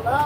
down.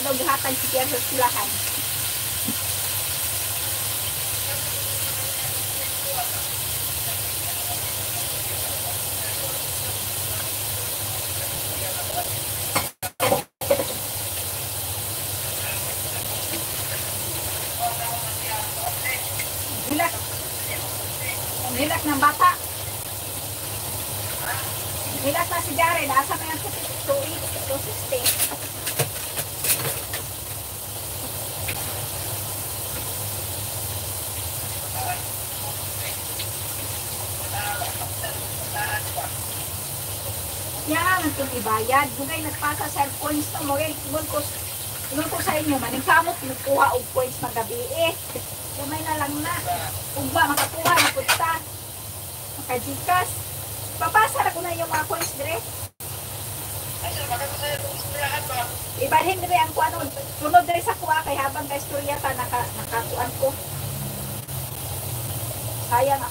daghatan si Pierre sa. Mo. Ingon ko, ingon ko sa inyo, maning kamot nagkuha og points magabi eh. Gamay na lang na. Ugba, makakuha na punta. Makajikas. Papasa na ko na yung mga coins dire. Ibalhin dire ang kuano. Sunod dire sa kuha kay habang kay istorya ta naka, nakakuan ko. Sayang